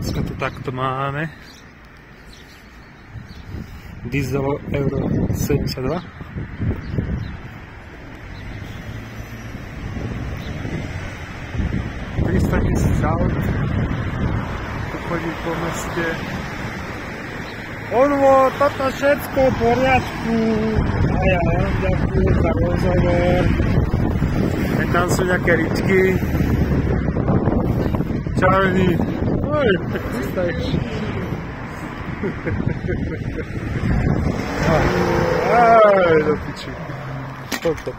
Dneska to takto máme. Diesel Euro 72. tisíc aut. Tu chodí po meste. Ono, toto všetko v poriadku. A ja vám ďakujem za rozhovor. Tam sú nejaké Ой, так ты ставишь. Ай, да ты че? Что тут?